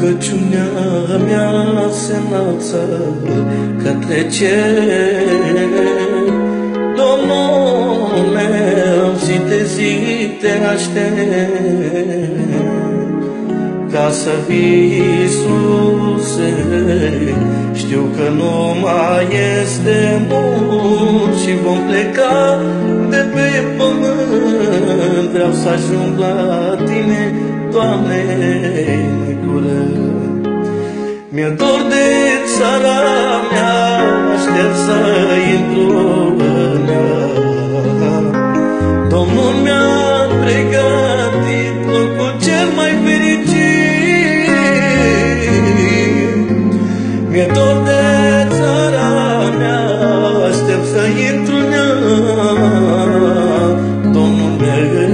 Rugăciunea mea se înalță către cer. Domnul meu, zi de zi te aștept, ca să vii, Iisuse, știu că nu mai este mult și vom pleca de pe pământ. Vreau să ajung la Tine, Doamne, curând. Mi-e dor de țara mea, aștept să intru în ea. Domnul mi-a pregătit locul cel mai fericit. Mi-e dor de țara mea, aștept să intru în ea. Domnul meu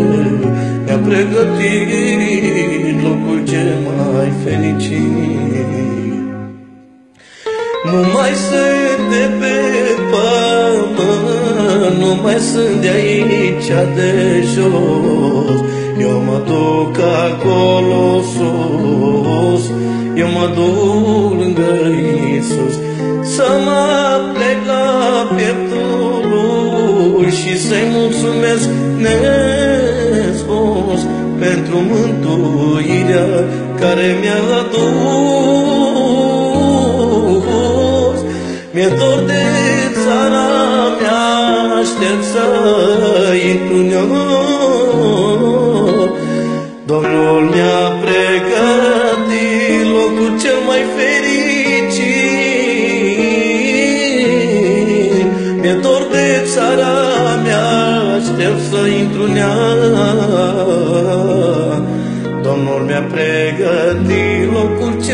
mi-a pregătit locul cel mai fericit. Nu mai sunt de pe pământ, nu mai sunt de aici de jos. Eu mă duc acolo sus, eu mă duc lângă Iisus. Să mă plec la pieptul lui și să-i mulțumesc nespus pentru mântuirea care mi-a adus. Mi-e dor de țara mea, aștept să intru în ea. Domnul mi-a pregătit locul cel mai fericit. Mi-e dor de țara mea, aștept să intru în ea. Domnul mi-a pregătit locul cel mai fericit.